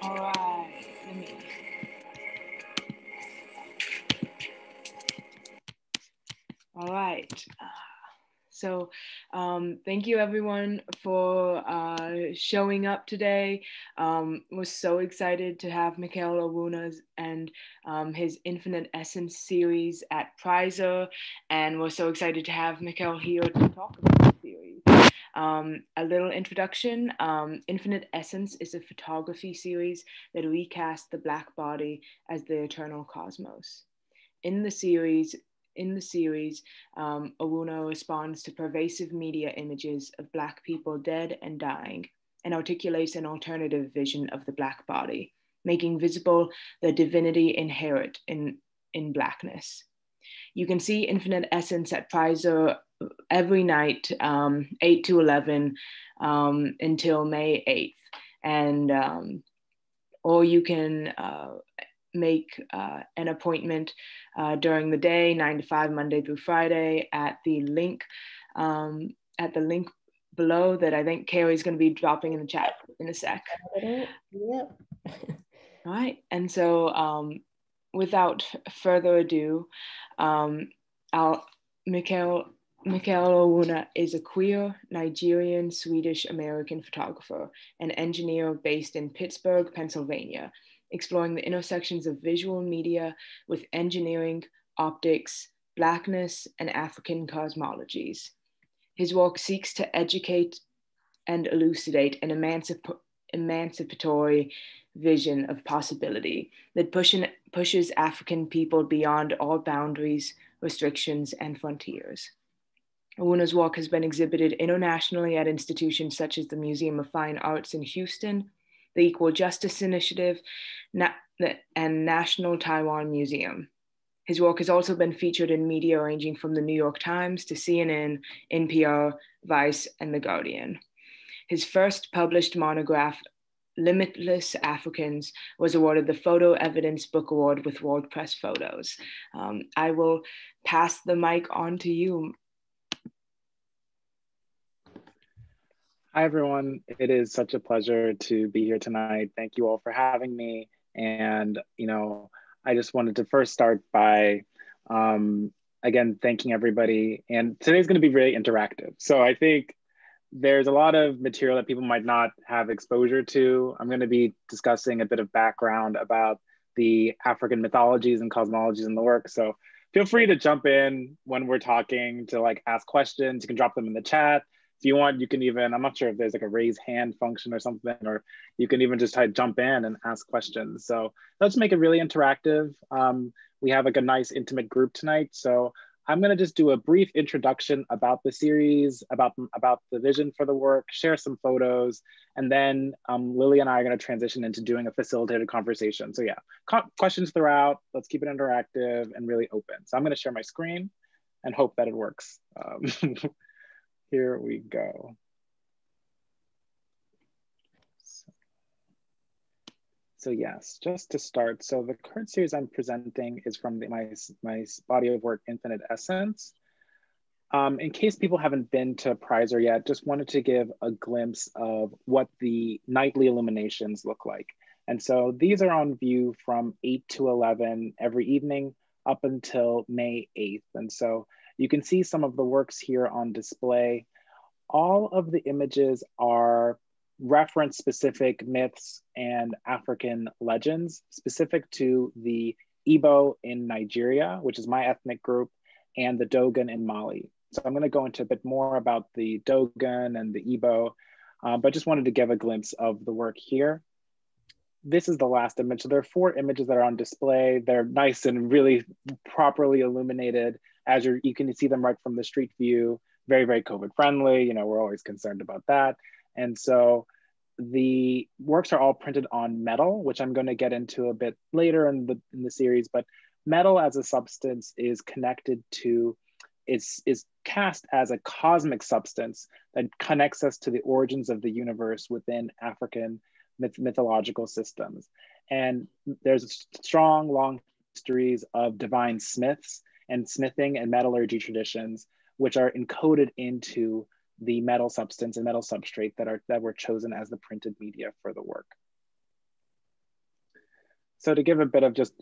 All right. Let me. All right. So, um, thank you everyone for uh, showing up today. Um, was so excited to have Mikael Owunna and um, his Infinite Essence series at Prizer, and we're so excited to have Mikael here to talk about. Um, a little introduction um, Infinite Essence is a photography series that recasts the Black body as the eternal cosmos. In the series, in the series, um, Owunna responds to pervasive media images of Black people dead and dying and articulates an alternative vision of the Black body, making visible the divinity inherent in, in Blackness. You can see Infinite Essence at Prizer every night, um, 8 to 11 um, until May 8th. And, um, or you can uh, make uh, an appointment uh, during the day, 9 to 5, Monday through Friday, at the link, um, at the link below that I think Carrie's going to be dropping in the chat in a sec. Yep. All right. And so um, without further ado, um, I'll, Mikael Mikael Owunna is a queer Nigerian Swedish American photographer and engineer based in Pittsburgh, Pennsylvania, exploring the intersections of visual media with engineering, optics, Blackness, and African cosmologies. His work seeks to educate and elucidate an emancip- emancipatory vision of possibility that pushing, pushes African people beyond all boundaries, restrictions, and frontiers. Owunna's work has been exhibited internationally at institutions such as the Museum of Fine Arts in Houston, the Equal Justice Initiative, and National Taiwan Museum. His work has also been featured in media ranging from the New York Times to CNN, NPR, Vice, and The Guardian. His first published monograph, Limitless Africans, was awarded the Photo Evidence Book Award with World Press Photos. Um, I will pass the mic on to you, Hi, everyone. It is such a pleasure to be here tonight. Thank you all for having me. And, you know, I just wanted to first start by, um, again, thanking everybody. And today's going to be really interactive. So I think there's a lot of material that people might not have exposure to. I'm going to be discussing a bit of background about the African mythologies and cosmologies in the work. So feel free to jump in when we're talking to like ask questions. You can drop them in the chat if you want, you can even, I'm not sure if there's like a raise hand function or something, or you can even just type jump in and ask questions. So let's make it really interactive. Um, we have like a nice intimate group tonight. So I'm gonna just do a brief introduction about the series, about, about the vision for the work, share some photos, and then um, Lily and I are gonna transition into doing a facilitated conversation. So yeah, questions throughout, let's keep it interactive and really open. So I'm gonna share my screen and hope that it works. Um, Here we go. So, yes, just to start, so the current series I'm presenting is from the, my, my body of work, Infinite Essence. Um, in case people haven't been to Prizer yet, just wanted to give a glimpse of what the nightly illuminations look like. And so these are on view from 8 to 11 every evening up until May 8th. And so you can see some of the works here on display. All of the images are reference specific myths and African legends specific to the Igbo in Nigeria, which is my ethnic group, and the Dogon in Mali. So I'm going to go into a bit more about the Dogon and the Igbo, uh, but just wanted to give a glimpse of the work here. This is the last image. So there are four images that are on display. They're nice and really properly illuminated as you you can see them right from the street view, very, very COVID friendly. You know, we're always concerned about that. And so the works are all printed on metal, which I'm going to get into a bit later in the, in the series, but metal as a substance is connected to, is, is cast as a cosmic substance that connects us to the origins of the universe within African myth mythological systems. And there's strong, long histories of divine smiths and smithing and metallurgy traditions, which are encoded into the metal substance and metal substrate that are that were chosen as the printed media for the work. So to give a bit of just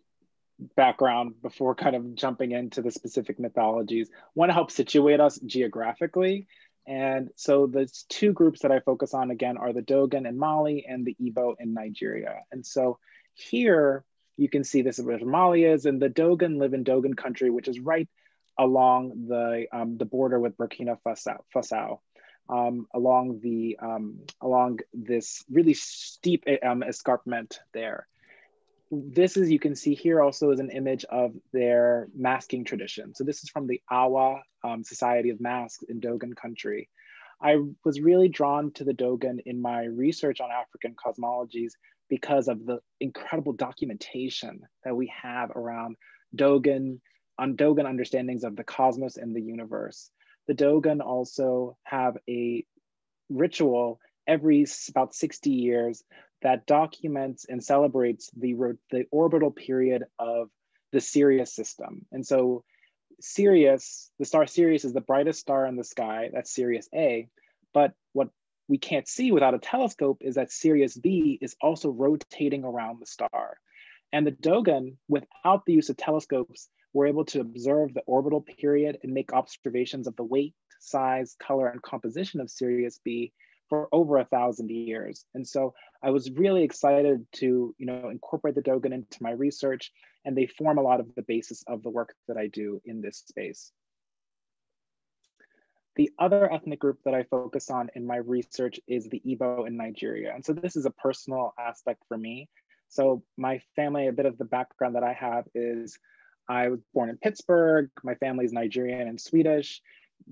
background before kind of jumping into the specific mythologies, want to help situate us geographically. And so the two groups that I focus on again are the Dogon in Mali and the Igbo in Nigeria. And so here you can see this is where Mali is, and the Dogon live in Dogon country, which is right along the, um, the border with Burkina Faso. Um, along the um, along this really steep um, escarpment there. This is you can see here also is an image of their masking tradition. So this is from the Awa um, Society of Masks in Dogon country. I was really drawn to the Dogon in my research on African cosmologies because of the incredible documentation that we have around Dogon, on Dogon understandings of the cosmos and the universe. The Dogon also have a ritual every about 60 years that documents and celebrates the, the orbital period of the Sirius system. And so Sirius, the star Sirius is the brightest star in the sky, that's Sirius A. But what we can't see without a telescope is that Sirius B is also rotating around the star. And the Dogon, without the use of telescopes, we're able to observe the orbital period and make observations of the weight, size, color, and composition of Sirius B for over a thousand years. And so I was really excited to, you know, incorporate the Dogon into my research, and they form a lot of the basis of the work that I do in this space. The other ethnic group that I focus on in my research is the Igbo in Nigeria. And so this is a personal aspect for me. So my family, a bit of the background that I have is I was born in Pittsburgh. My family is Nigerian and Swedish.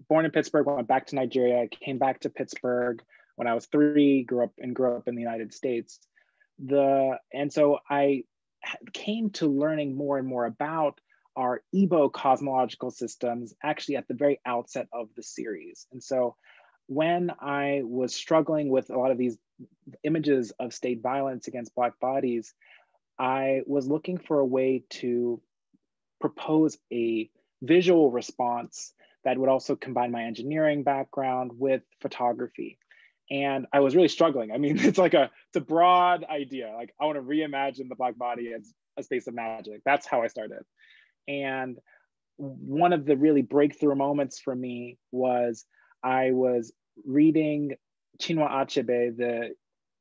Born in Pittsburgh, went back to Nigeria, came back to Pittsburgh when I was three, grew up and grew up in the United States. The and so I came to learning more and more about our Igbo cosmological systems actually at the very outset of the series. And so when I was struggling with a lot of these images of state violence against Black bodies, I was looking for a way to propose a visual response that would also combine my engineering background with photography. And I was really struggling. I mean, it's like a it's a broad idea. Like I want to reimagine the black body as a space of magic. That's how I started. And one of the really breakthrough moments for me was I was reading Chinua Achebe, the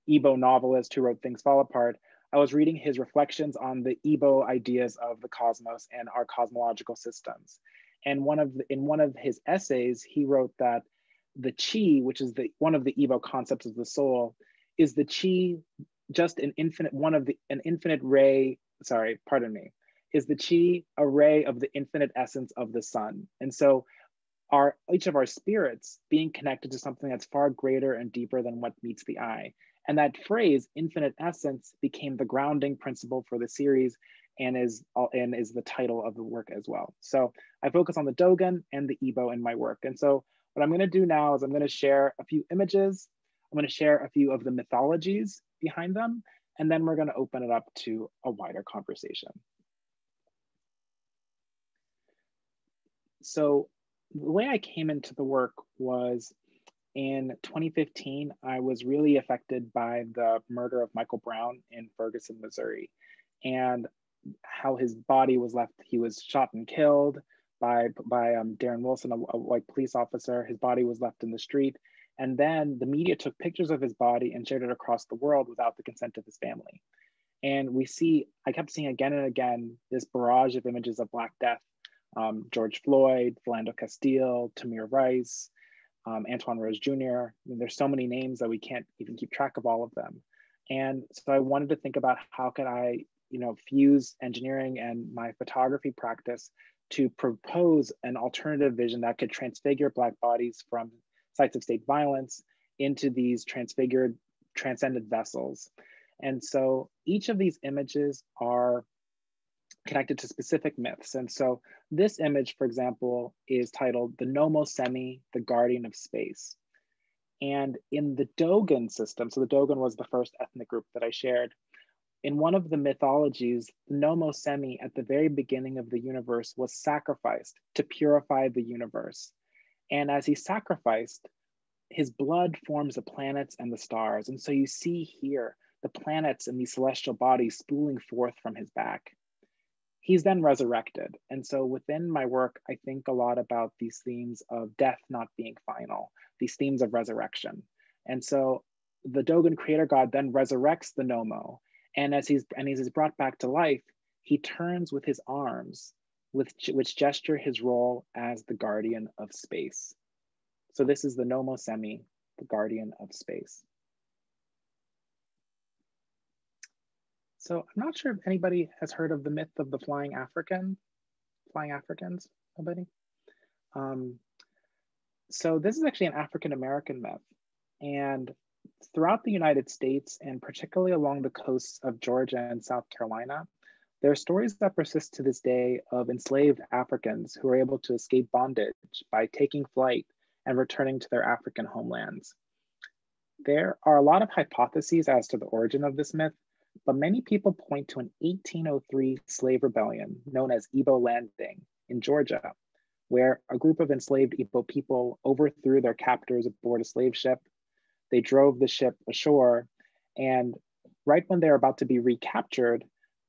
Igbo novelist who wrote Things Fall Apart, I was reading his reflections on the Igbo ideas of the cosmos and our cosmological systems. And one of the, in one of his essays, he wrote that the chi, which is the one of the Igbo concepts of the soul, is the chi just an infinite one of the an infinite ray. Sorry, pardon me. Is the chi a ray of the infinite essence of the sun? And so, our each of our spirits being connected to something that's far greater and deeper than what meets the eye. And that phrase, infinite essence, became the grounding principle for the series and is, and is the title of the work as well. So I focus on the Dogon and the Igbo in my work. And so what I'm gonna do now is I'm gonna share a few images. I'm gonna share a few of the mythologies behind them, and then we're gonna open it up to a wider conversation. So the way I came into the work was in 2015, I was really affected by the murder of Michael Brown in Ferguson, Missouri, and how his body was left. He was shot and killed by by um, Darren Wilson, a, a white police officer. His body was left in the street, and then the media took pictures of his body and shared it across the world without the consent of his family. And we see, I kept seeing again and again this barrage of images of Black Death. Um, George Floyd, Philando Castile, Tamir Rice, um, Antwon Rose Jr. I mean, there's so many names that we can't even keep track of all of them. And so I wanted to think about how could I, you know, fuse engineering and my photography practice to propose an alternative vision that could transfigure Black bodies from sites of state violence into these transfigured, transcended vessels. And so each of these images are connected to specific myths. And so this image, for example, is titled The Nommo Semi, the Guardian of Space. And in the Dogon system, so the Dogon was the first ethnic group that I shared, in one of the mythologies, the Nommo Semi at the very beginning of the universe was sacrificed to purify the universe. And as he sacrificed, his blood forms the planets and the stars. And so you see here the planets and these celestial bodies spooling forth from his back. He's then resurrected. And so within my work, I think a lot about these themes of death not being final, these themes of resurrection. And so the Dogon creator god then resurrects the Nommo. And as he's and he's brought back to life, he turns with his arms, with, which gesture his role as the guardian of space. So this is the Nommo Semi, the guardian of space. So I'm not sure if anybody has heard of the myth of the flying African, flying Africans, nobody? Um, so this is actually an African-American myth. And throughout the United States, and particularly along the coasts of Georgia and South Carolina, there are stories that persist to this day of enslaved Africans who are able to escape bondage by taking flight and returning to their African homelands. There are a lot of hypotheses as to the origin of this myth, but many people point to an 1803 slave rebellion known as Ebo Landing in Georgia, where a group of enslaved Ebo people overthrew their captors aboard a slave ship. They drove the ship ashore, and right when they're about to be recaptured,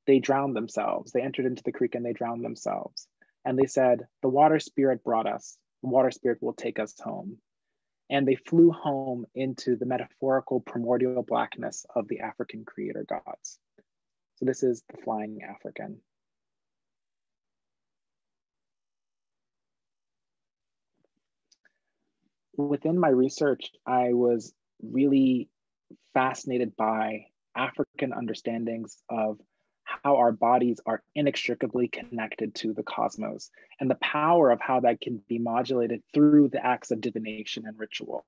they drowned themselves. They entered into the creek and they drowned themselves. And they said, The water spirit brought us, the water spirit will take us home. And they flew home into the metaphorical primordial blackness of the African creator gods. So this is the flying African. Within my research, I was really fascinated by African understandings of how our bodies are inextricably connected to the cosmos and the power of how that can be modulated through the acts of divination and ritual.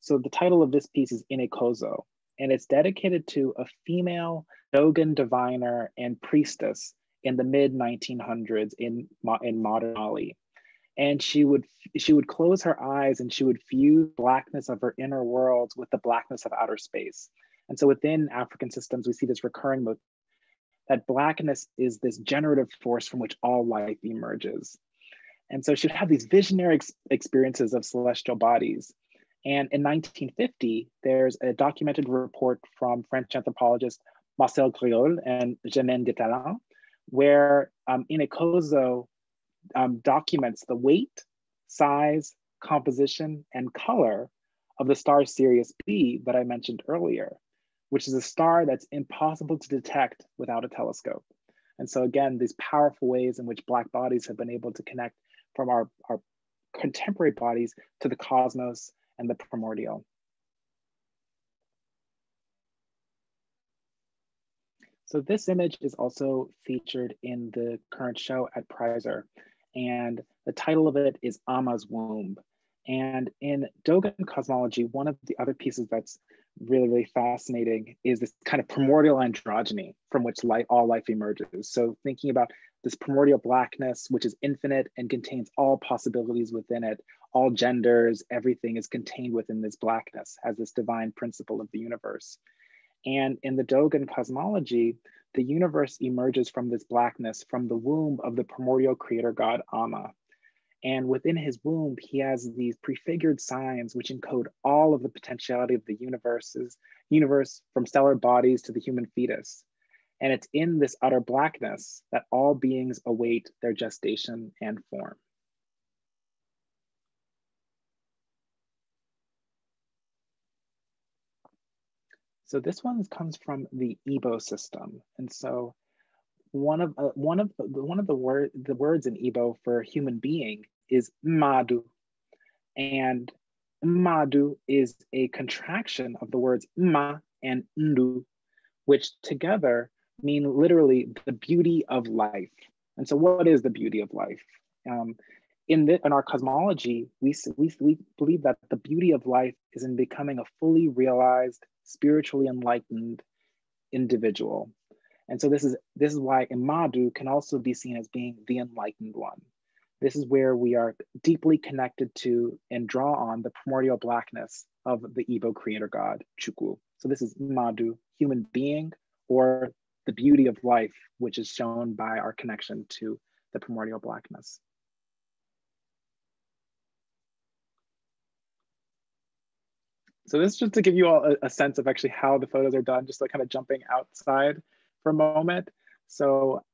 So the title of this piece is Inekozo, and it's dedicated to a female Dogon diviner and priestess in the mid 1900s in, in modern Mali. And she would she would close her eyes and she would fuse blackness of her inner worlds with the blackness of outer space. And so within African systems, we see this recurring motif that blackness is this generative force from which all life emerges. And so she'd have these visionary ex experiences of celestial bodies. And in 1950, there's a documented report from French anthropologist Marcel Griaule and Germaine Dieterlen, where um, Inekozo um, documents the weight, size, composition, and color of the star Sirius B that I mentioned earlier which is a star that's impossible to detect without a telescope. And so again, these powerful ways in which black bodies have been able to connect from our, our contemporary bodies to the cosmos and the primordial. So this image is also featured in the current show at Prizer. And the title of it is Amma's Womb. And in Dogon cosmology, one of the other pieces that's really, really fascinating is this kind of primordial androgyny from which light, all life emerges. So thinking about this primordial blackness, which is infinite and contains all possibilities within it, all genders, everything is contained within this blackness as this divine principle of the universe. And in the Dogon cosmology, the universe emerges from this blackness from the womb of the primordial creator god Amma. And within his womb, he has these prefigured signs which encode all of the potentiality of the universes, universe from stellar bodies to the human fetus. And it's in this utter blackness that all beings await their gestation and form. So this one comes from the Igbo system. And so one of uh, one of the, one of the word the words in Igbo for human being is madu, and madu is a contraction of the words ma and ndu, which together mean literally the beauty of life. And so, what is the beauty of life? Um, in, the, in our cosmology, we, we, we believe that the beauty of life is in becoming a fully realized, spiritually enlightened individual. And so this is this is why Imadu can also be seen as being the enlightened one. This is where we are deeply connected to and draw on the primordial blackness of the Igbo creator god, Chukwu. So this is Imadu, human being, or the beauty of life, which is shown by our connection to the primordial blackness. So this is just to give you all a, a sense of actually how the photos are done, just like kind of jumping outside for a moment. So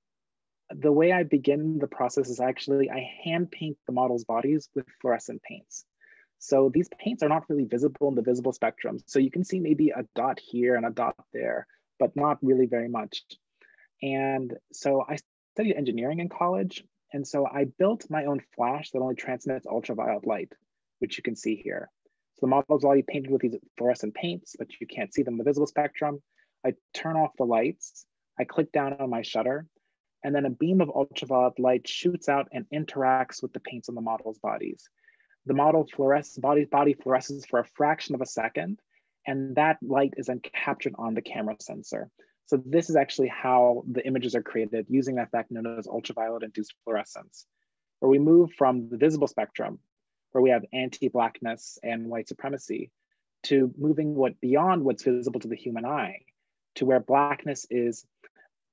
the way I begin the process is actually I hand paint the model's bodies with fluorescent paints. So these paints are not really visible in the visible spectrum. So you can see maybe a dot here and a dot there, but not really very much. And so I studied engineering in college. And so I built my own flash that only transmits ultraviolet light, which you can see here. So the model is already painted with these fluorescent paints, but you can't see them in the visible spectrum. I turn off the lights. I click down on my shutter and then a beam of ultraviolet light shoots out and interacts with the paints on the model's bodies. The model fluoresces, body, body fluoresces for a fraction of a second, and that light is then captured on the camera sensor. So this is actually how the images are created using that fact known as ultraviolet induced fluorescence, where we move from the visible spectrum, where we have anti-blackness and white supremacy, to moving what beyond what's visible to the human eye, to where blackness is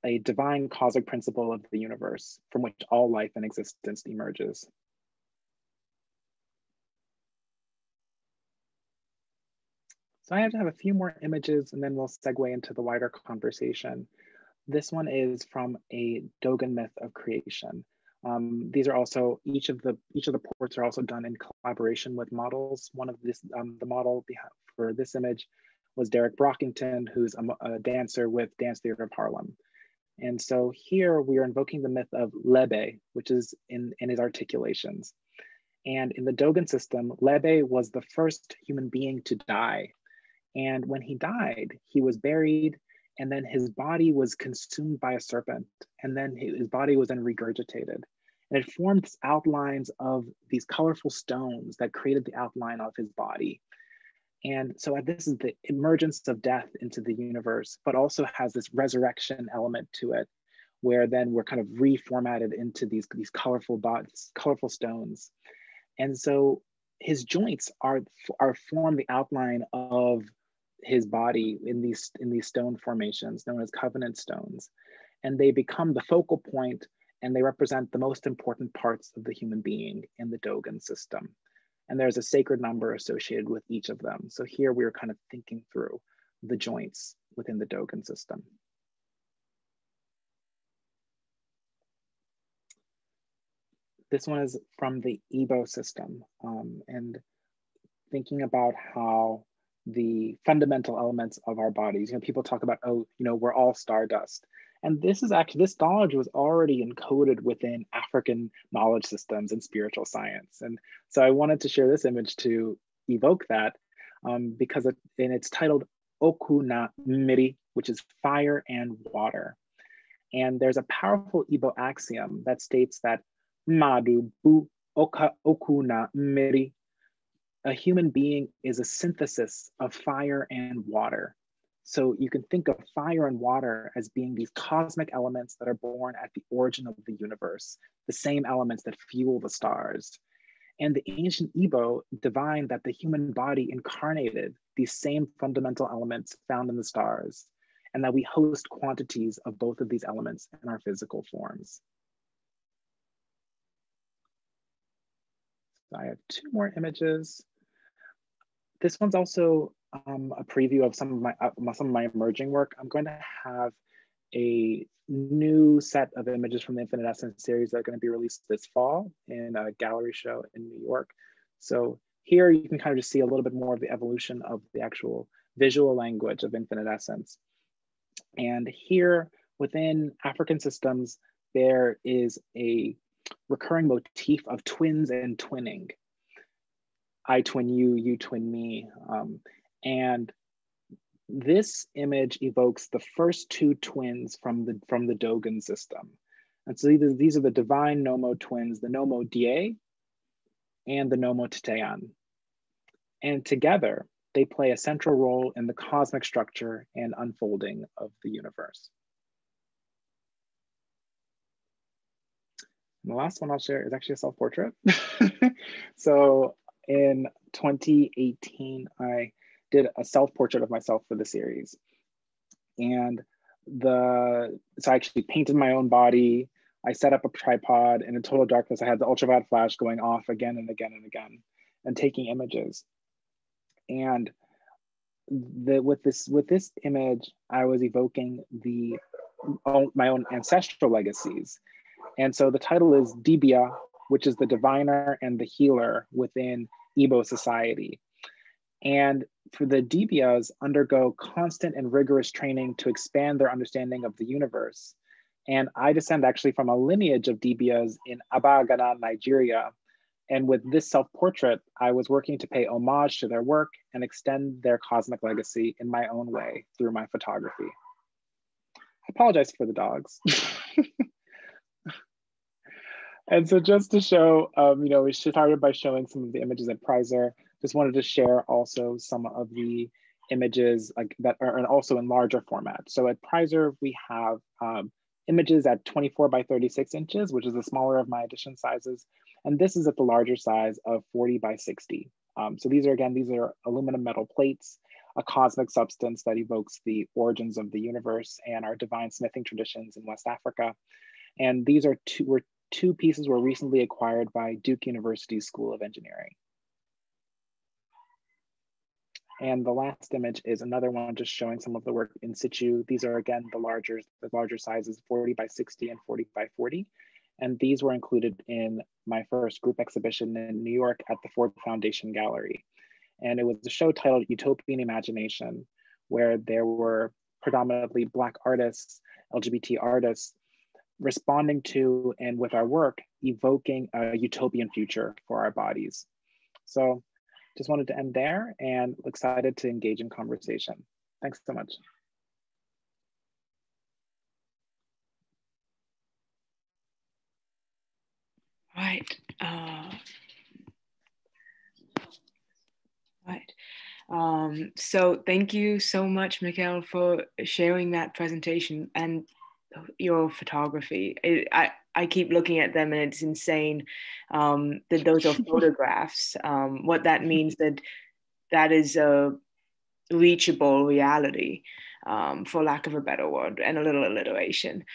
a divine cosmic principle of the universe from which all life and existence emerges. So I have to have a few more images and then we'll segue into the wider conversation. This one is from a Dogon myth of creation. Um, these are also, each of the each of the ports are also done in collaboration with models. One of this, um, the model for this image was Derek Brockington, who's a, a dancer with Dance Theater of Harlem. And so here we are invoking the myth of Lebe, which is in, in his articulations. And in the Dogon system, Lebe was the first human being to die. And when he died, he was buried, and then his body was consumed by a serpent, and then his body was then regurgitated. And it formed outlines of these colorful stones that created the outline of his body. And so this is the emergence of death into the universe, but also has this resurrection element to it, where then we're kind of reformatted into these, these colorful dots, colorful stones. And so his joints are, are form the outline of his body in these, in these stone formations known as covenant stones. And they become the focal point and they represent the most important parts of the human being in the Dogon system and there's a sacred number associated with each of them. So here we're kind of thinking through the joints within the Dogon system. This one is from the Igbo system um, and thinking about how the fundamental elements of our bodies, you know, people talk about, oh, you know, we're all stardust. And this is actually, this knowledge was already encoded within African knowledge systems and spiritual science. And so I wanted to share this image to evoke that um, because it, and it's titled Oku na Miri, which is fire and water. And there's a powerful Igbo axiom that states that Madu bu oka oku na miri. A human being is a synthesis of fire and water. So you can think of fire and water as being these cosmic elements that are born at the origin of the universe, the same elements that fuel the stars. And the ancient Igbo divined that the human body incarnated these same fundamental elements found in the stars, and that we host quantities of both of these elements in our physical forms. So I have two more images. This one's also um, a preview of some of my uh, some of my emerging work, I'm going to have a new set of images from the Infinite Essence series that are going to be released this fall in a gallery show in New York. So here you can kind of just see a little bit more of the evolution of the actual visual language of Infinite Essence. And here within African systems, there is a recurring motif of twins and twinning. I twin you, you twin me. Um, and this image evokes the first two twins from the, from the Dogon system. And so these, are the divine Nommo twins, the Nommo Die and the Nomo Teteyan. And together, they play a central role in the cosmic structure and unfolding of the universe. And the last one I'll share is actually a self-portrait. so in 2018, I did a self portrait of myself for the series. And the so I actually painted my own body. I set up a tripod and in total darkness. I had the ultraviolet flash going off again and again and again and taking images. And the with this with this image, I was evoking the my own ancestral legacies. And so the title is Dibia, which is the diviner and the healer within Igbo society. And for the Dibias undergo constant and rigorous training to expand their understanding of the universe. And I descend actually from a lineage of Dibias in Abagana, Nigeria. And with this self-portrait, I was working to pay homage to their work and extend their cosmic legacy in my own way through my photography. I apologize for the dogs. and so just to show, um, you know, we started by showing some of the images at Prizer. Just wanted to share also some of the images like that are also in larger format. So at Prizer, we have um, images at 24 by 36 inches, which is the smaller of my edition sizes. And this is at the larger size of 40 by 60. Um, so these are, again, these are aluminum metal plates, a cosmic substance that evokes the origins of the universe and our divine smithing traditions in West Africa. And these are two, were two pieces were recently acquired by Duke University School of Engineering. And the last image is another one just showing some of the work in situ. These are again the larger, the larger sizes, 40 by 60 and 40 by 40. And these were included in my first group exhibition in New York at the Ford Foundation Gallery. And it was a show titled Utopian Imagination, where there were predominantly Black artists, LGBT artists, responding to and with our work, evoking a utopian future for our bodies. So just wanted to end there and excited to engage in conversation. Thanks so much. Right. Uh, right. Um, so thank you so much, Mikael, for sharing that presentation and your photography. It, I, I keep looking at them and it's insane um, that those are photographs. Um, what that means that that is a reachable reality, um, for lack of a better word, and a little alliteration.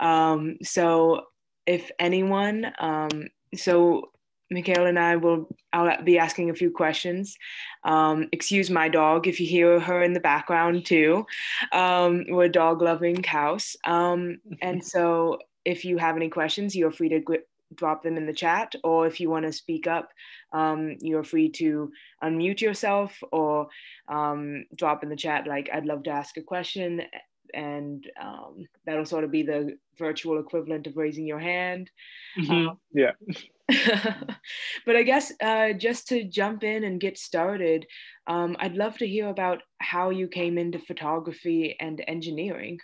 Um, so if anyone, um, so Mikael and I will I'll be asking a few questions. Um, excuse my dog if you hear her in the background too. Um, we're a dog loving house. Um, and so if you have any questions, you're free to g- drop them in the chat, or if you want to speak up, um, you're free to unmute yourself or um, drop in the chat. Like, I'd love to ask a question, and um, that'll sort of be the virtual equivalent of raising your hand. Mm-hmm. Um, yeah. but I guess uh, just to jump in and get started, um, I'd love to hear about how you came into photography and engineering.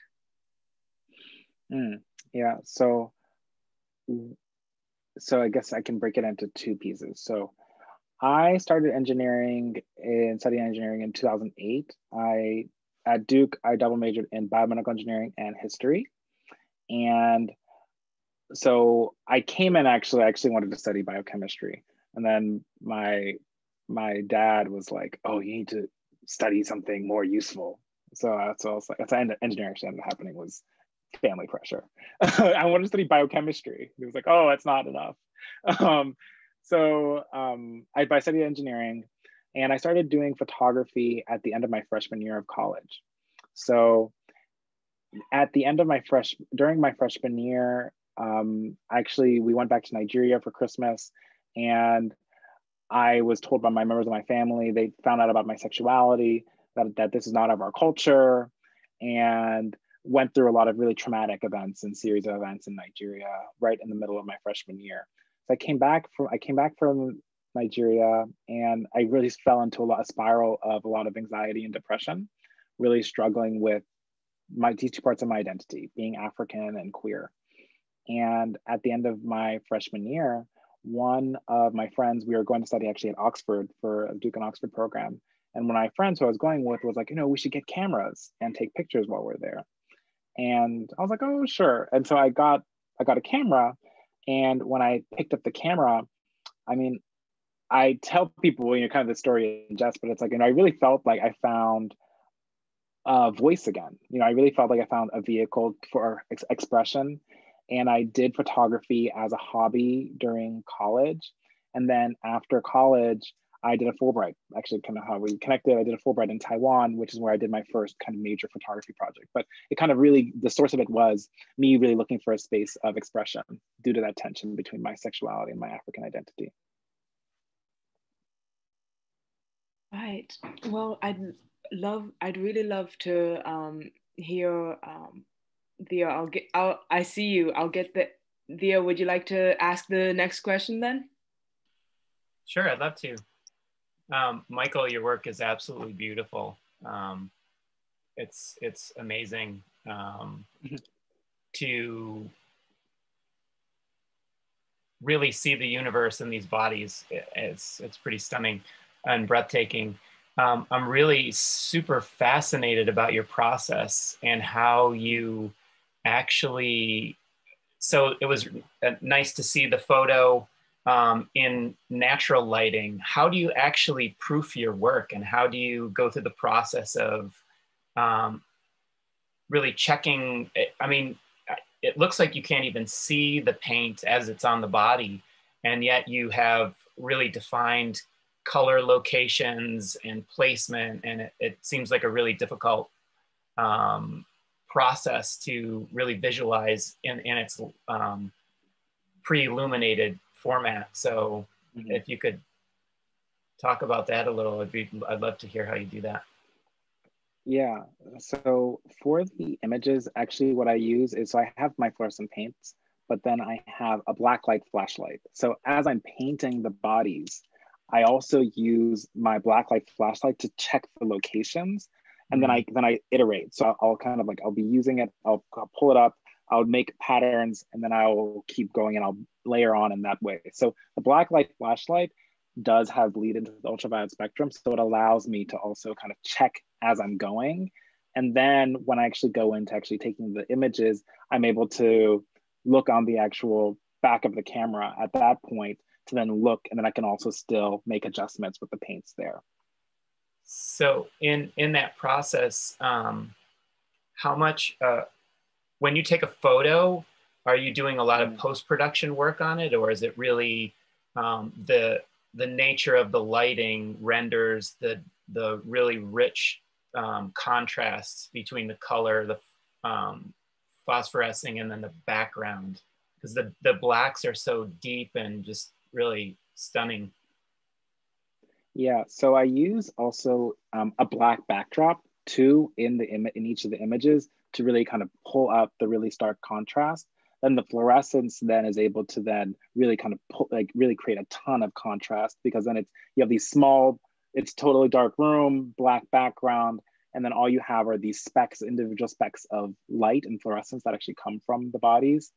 Mm. Yeah. So, so I guess I can break it into two pieces. So, I started engineering and studying engineering in 2008. I at Duke I double majored in biomedical engineering and history, and so I came in actually I actually wanted to study biochemistry, and then my my dad was like, "Oh, you need to study something more useful." So, uh, so I was like, that's engineering actually ended up happening was family pressure. I wanted to study biochemistry. He was like, oh, that's not enough. Um, so um, I, I studied engineering and I started doing photography at the end of my freshman year of college. So at the end of my fresh, during my freshman year, um, actually we went back to Nigeria for Christmas and I was told by my members of my family, they found out about my sexuality, that, that this is not of our culture. And went through a lot of really traumatic events and series of events in Nigeria right in the middle of my freshman year. So I came back from I came back from Nigeria and I really fell into a lot a spiral of a lot of anxiety and depression, really struggling with my these two parts of my identity, being African and queer. And at the end of my freshman year, one of my friends, we were going to study actually at Oxford for a Duke and Oxford program. And one of my friends who I was going with was like, you know, we should get cameras and take pictures while we're there. And I was like, oh, sure. And so I got I got a camera. And when I picked up the camera, I mean, I tell people, you know, kind of the story in jest, but it's like, you know, I really felt like I found a voice again. You know, I really felt like I found a vehicle for ex- expression. And I did photography as a hobby during college. And then after college, I did a Fulbright, actually kind of how we connected. I did a Fulbright in Taiwan, which is where I did my first kind of major photography project. But it kind of really, the source of it was me really looking for a space of expression due to that tension between my sexuality and my African identity. Right. Well, I'd love, I'd really love to um, hear, um, Theo, I'll get, I'll, I see you. I'll get the, Theo, would you like to ask the next question then? Sure, I'd love to. Um, Michael, your work is absolutely beautiful. Um, it's it's amazing um, to really see the universe in these bodies. It's it's pretty stunning and breathtaking. Um, I'm really super fascinated about your process and how you actually. So it was uh, nice to see the photo um, in natural lighting, how do you actually proof your work and how do you go through the process of um, really checking? I mean, it looks like you can't even see the paint as it's on the body, and yet you have really defined color locations and placement, and it, it seems like a really difficult um, process to really visualize in, in its um, pre-illuminated format. So mm-hmm. if you could talk about that a little, I'd be I'd love to hear how you do that. Yeah. So for the images, actually what I use is so I have my fluorescent paints, but then I have a black light flashlight. So as I'm painting the bodies, I also use my black light flashlight to check the locations and then I mm-hmm. then I iterate. So I'll kind of like I'll be using it, I'll, I'll pull it up, I'll make patterns, and then I'll keep going and I'll layer on in that way. So the black light flashlight does have bleed into the ultraviolet spectrum. So it allows me to also kind of check as I'm going. And then when I actually go into actually taking the images, I'm able to look on the actual back of the camera at that point to then look, and then I can also still make adjustments with the paints there. So in in that process, um, how much uh, when you take a photo, are you doing a lot of mm. post production work on it, or is it really um, the the nature of the lighting renders the the really rich um, contrasts between the color, the um, phosphorescing, and then the background? Because the the blacks are so deep and just really stunning. Yeah, so I use also um, a black backdrop too in the Im- in each of the images to really kind of pull out the really stark contrast then the fluorescence then is able to then really kind of pull, like really create a ton of contrast because then it's you have these small it's totally dark room black background and then all you have are these specks individual specks of light and fluorescence that actually come from the bodies.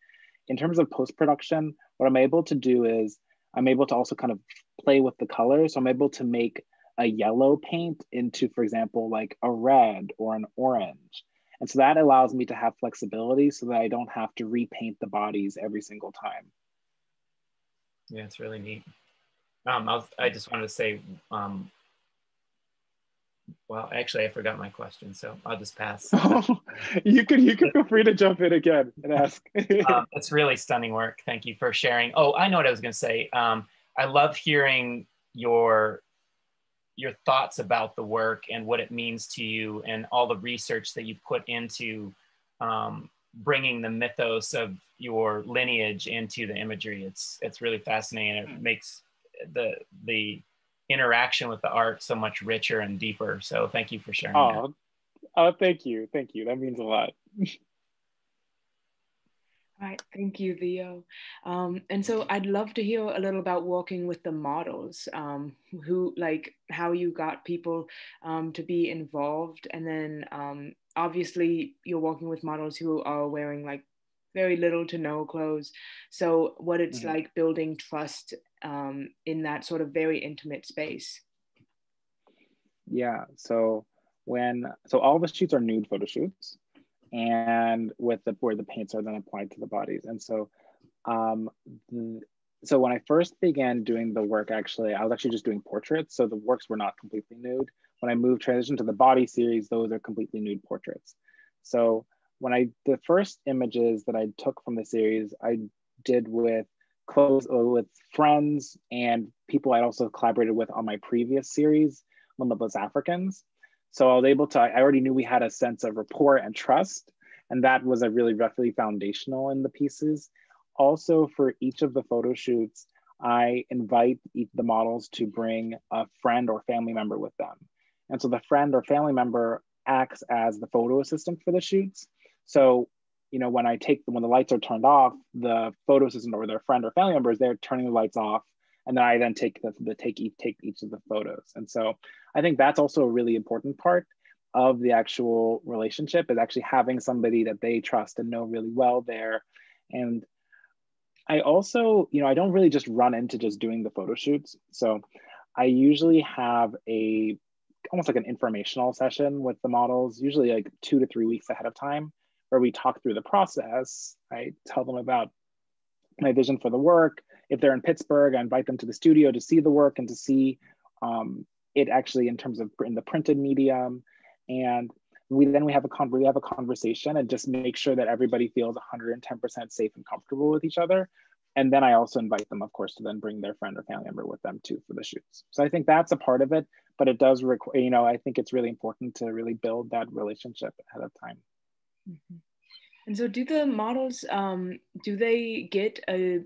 In terms of post-production what i'm able to do is i'm able to also kind of play with the colors. So i'm able to make a yellow paint into for example like a red or an orange and so that allows me to have flexibility so that I don't have to repaint the bodies every single time. Yeah, it's really neat. Um, I, was, I just wanted to say, um, well, actually, I forgot my question, so I'll just pass. you could you could feel free to jump in again and ask. um, it's really stunning work. Thank you for sharing. Oh, I know what I was going to say. Um, I love hearing your your thoughts about the work and what it means to you and all the research that you put into um, bringing the mythos of your lineage into the imagery. It's it's really fascinating. It makes the the interaction with the art so much richer and deeper. So thank you for sharing. Oh, that. oh, thank you, thank you. That means a lot. Right, thank you, Theo. Um, and so I'd love to hear a little about working with the models, um, who like how you got people um, to be involved, and then um, obviously you're working with models who are wearing like very little to no clothes. So what it's mm-hmm. like building trust um, in that sort of very intimate space. Yeah. So when so all the shoots are nude photo shoots and with the where the paints are then applied to the bodies. And so, um, so when I first began doing the work, actually, I was actually just doing portraits. So the works were not completely nude. When I moved transition to the body series, those are completely nude portraits. So when I the first images that I took from the series, I did with close uh, with friends and people I'd also collaborated with on my previous series, Limitless Africans. So I was able to, I already knew we had a sense of rapport and trust. And that was a really roughly foundational in the pieces. Also for each of the photo shoots, I invite the models to bring a friend or family member with them. And so the friend or family member acts as the photo assistant for the shoots. So, you know, when I take when the lights are turned off, the photo assistant or their friend or family member is there turning the lights off. And then I then take the, the take each take each of the photos. And so I think that's also a really important part of the actual relationship is actually having somebody that they trust and know really well there. And I also, you know, I don't really just run into just doing the photo shoots. So I usually have a almost like an informational session with the models, usually like two to three weeks ahead of time, where we talk through the process. I tell them about my vision for the work. If they're in Pittsburgh, I invite them to the studio to see the work and to see um, it actually in terms of in the printed medium. And we then we have a con- we have a conversation and just make sure that everybody feels 110% safe and comfortable with each other and then I also invite them, of course, to then bring their friend or family member with them too for the shoots. So I think that's a part of it, but it does require, you know, I think it's really important to really build that relationship ahead of time. Mm-hmm. And so, do the models, um, do they get a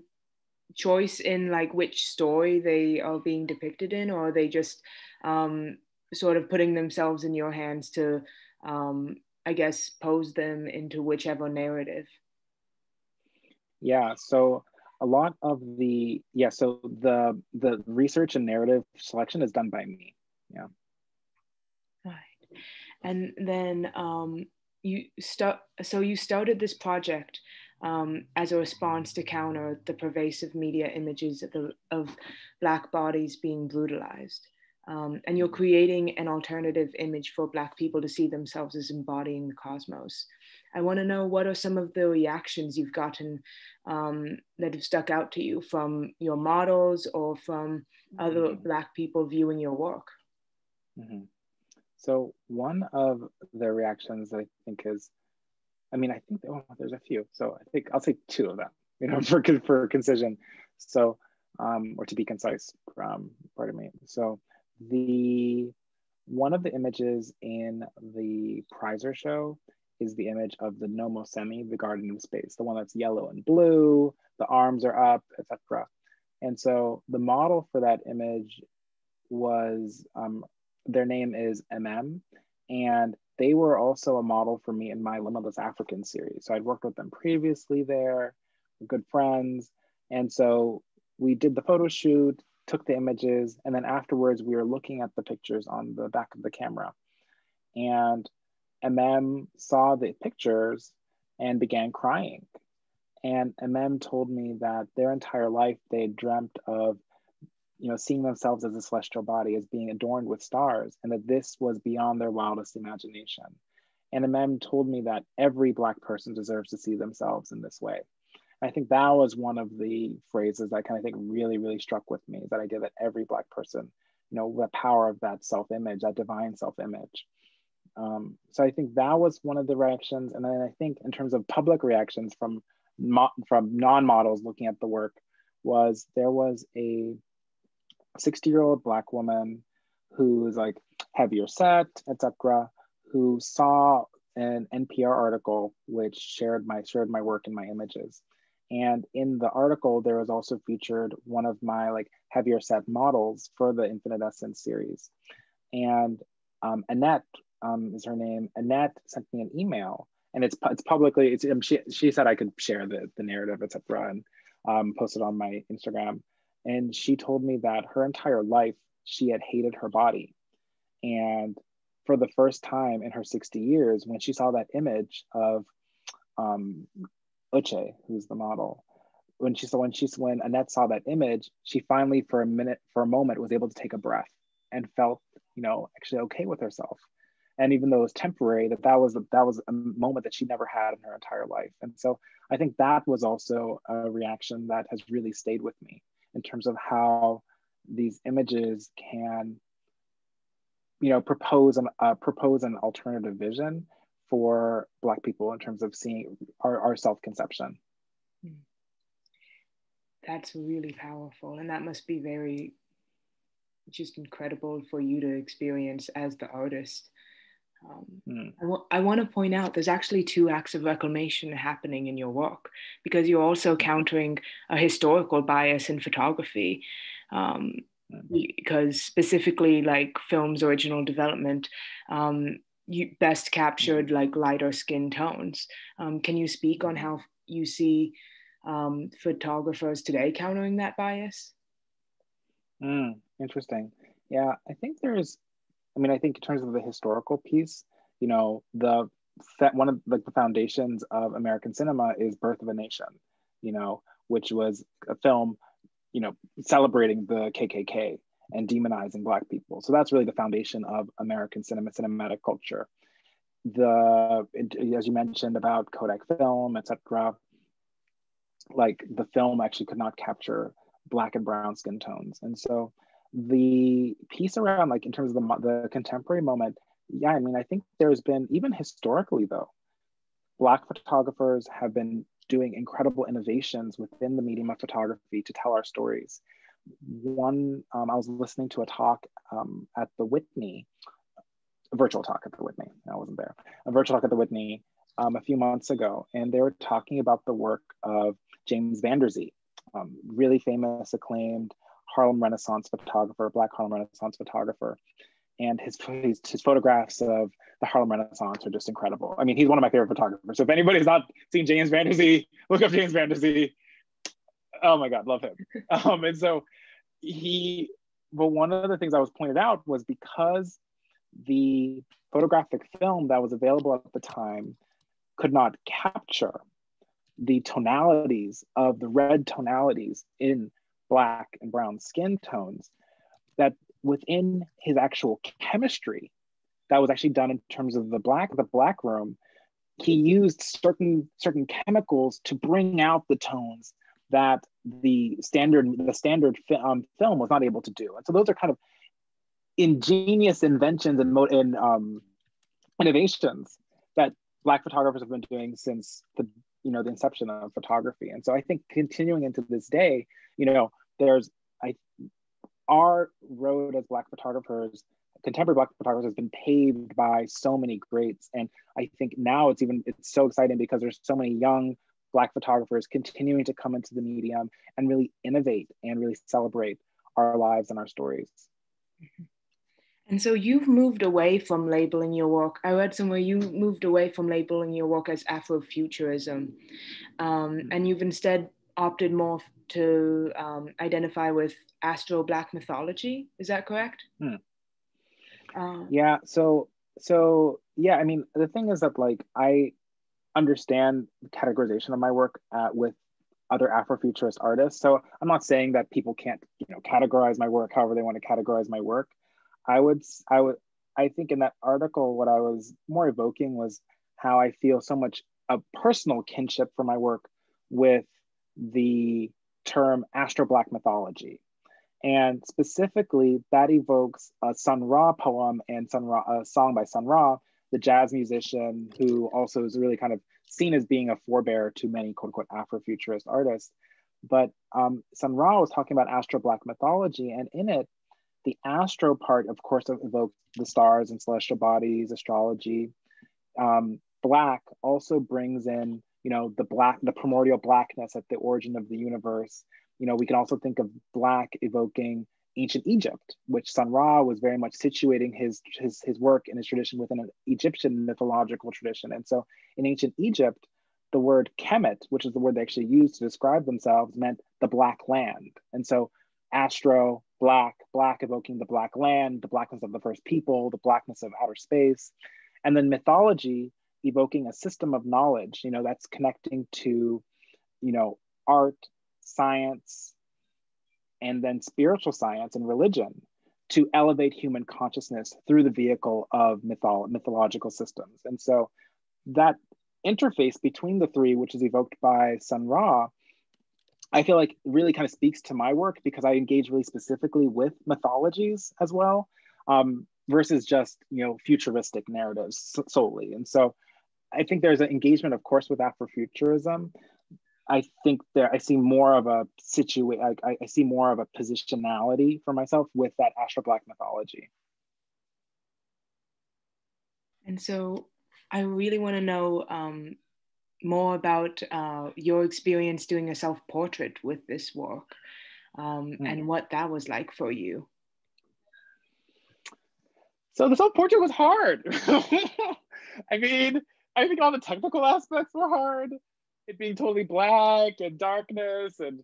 choice in like which story they are being depicted in, or are they just um, sort of putting themselves in your hands to, um, I guess, pose them into whichever narrative? Yeah, so a lot of the yeah so the the research and narrative selection is done by me yeah right and then um you start so you started this project um, as a response to counter the pervasive media images of, the, of black bodies being brutalized um, and you're creating an alternative image for black people to see themselves as embodying the cosmos I want to know what are some of the reactions you've gotten um, that have stuck out to you from your models or from other mm-hmm. Black people viewing your work. Mm-hmm. So one of the reactions I think is, I mean, I think oh, there's a few. So I think I'll say two of them, you know, for for concision. So um, or to be concise, um, pardon me. So the one of the images in the Prizer show is the image of the Nommo Semi, the garden of space, the one that's yellow and blue, the arms are up, etc. And so the model for that image was, um, their name is MM, and they were also a model for me in my Limitless African series. So I'd worked with them previously there, good friends. And so we did the photo shoot, took the images, and then afterwards we were looking at the pictures on the back of the camera. And MM saw the pictures and began crying. And MM told me that their entire life they dreamt of, you know, seeing themselves as a celestial body, as being adorned with stars, and that this was beyond their wildest imagination. And MM told me that every Black person deserves to see themselves in this way. I think that was one of the phrases that kind of think really, really struck with me, that idea that every Black person, you know, the power of that self-image, that divine self-image. Um, so I think that was one of the reactions. And then I think in terms of public reactions from, from non-models looking at the work was there was a 60 year old black woman who is like heavier set, etc., who saw an NPR article which shared my shared my work and my images. And in the article, there was also featured one of my like heavier set models for the Infinite Essence series. And um, Annette um, is her name. Annette sent me an email, and it's it's publicly. It's um, she she said I could share the the narrative, etc., and um, post it on my Instagram. And she told me that her entire life she had hated her body, and for the first time in her 60 years, when she saw that image of um, Uche, who's the model, when she saw when she when Annette saw that image, she finally for a minute for a moment was able to take a breath and felt you know actually okay with herself. And even though it was temporary that that was that was a moment that she never had in her entire life. And so i think that was also a reaction that has really stayed with me in terms of how these images can you know propose an uh, propose an alternative vision for black people in terms of seeing our, our self-conception that's really powerful. And that must be very just incredible for you to experience as the artist. Um, mm. I, w- I want to point out there's actually two acts of reclamation happening in your work because you're also countering a historical bias in photography. Um, mm. because specifically, like film's original development, um, you best captured mm. like lighter skin tones. Um, can you speak on how you see um, photographers today countering that bias? Mm, interesting. Yeah, I think there's, I mean, I think in terms of the historical piece, you know, the one of like the foundations of American cinema is Birth of a Nation, you know, which was a film, you know, celebrating the KKK and demonizing Black people. So that's really the foundation of American cinema, cinematic culture. The, as you mentioned about Kodak film, etc like the film actually could not capture black and brown skin tones. And so the piece around like in terms of the, the contemporary moment, yeah, I mean, I think there's been even historically though, black photographers have been doing incredible innovations within the medium of photography to tell our stories. One, um, I was listening to a talk um, at the Whitney, a virtual talk at the Whitney. I wasn't there. A virtual talk at the Whitney um, a few months ago, and they were talking about the work of James Van Der um, really famous, acclaimed Harlem Renaissance photographer, Black Harlem Renaissance photographer. And his, his, his, photographs of the Harlem Renaissance are just incredible. I mean, he's one of my favorite photographers. So if anybody's not seen James Van Der Zee, look up James Van Der Zee. Oh my God, love him. Um, and so he, but one of the things I was pointed out was because the photographic film that was available at the time could not capture the tonalities of the red tonalities in black and brown skin tones that within his actual chemistry that was actually done in terms of the black the black room he used certain certain chemicals to bring out the tones that the standard the standard um, film was not able to do. And so those are kind of ingenious inventions and, and um, innovations that black photographers have been doing since the you know the inception of photography. And so i think continuing into this day you know there's i our road as black photographers contemporary black photographers has been paved by so many greats and i think now it's even it's so exciting because there's so many young black photographers continuing to come into the medium and really innovate and really celebrate our lives and our stories mm-hmm. And so you've moved away from labeling your work. I read somewhere you moved away from labeling your work as Afrofuturism, um, hmm. and you've instead opted more to um, identify with Astro Black mythology. Is that correct? Hmm. Uh, yeah. So so yeah. I mean, the thing is that like I understand the categorization of my work uh, with other Afrofuturist artists. So I'm not saying that people can't you know categorize my work however they want to categorize my work. I would, I would, I think in that article, what I was more evoking was how I feel so much a personal kinship for my work with the term Astro Black mythology. And specifically, that evokes a Sun Ra poem and Sun Ra, a song by Sun Ra, the jazz musician who also is really kind of seen as being a forebear to many quote unquote Afrofuturist artists. But um, Sun Ra was talking about Astro Black mythology, and in it, the astro part, of course, evokes the stars and celestial bodies, astrology. Um, black also brings in, you know, the black, the primordial blackness at the origin of the universe. You know, we can also think of black evoking ancient Egypt, which Sun Ra was very much situating his, his, his work and his tradition within an Egyptian mythological tradition. And so in ancient Egypt, the word Kemet, which is the word they actually used to describe themselves, meant the black land. And so astro, black, black evoking the black land, the blackness of the first people, the blackness of outer space, and then mythology evoking a system of knowledge, you know, that's connecting to, you know, art, science, and then spiritual science and religion to elevate human consciousness through the vehicle of mytholo- mythological systems. And so that interface between the three, which is evoked by Sun Ra, I feel like really kind of speaks to my work because I engage really specifically with mythologies as well, um, versus just you know futuristic narratives solely. And so I think there's an engagement, of course, with Afrofuturism. I think there I see more of a situation. I, I see more of a positionality for myself with that Astral Black mythology. And so, I really want to know um, more about uh, your experience doing a self portrait with this work, um, mm. and what that was like for you. So the self portrait was hard. I mean, I think all the technical aspects were hard it being totally black and darkness and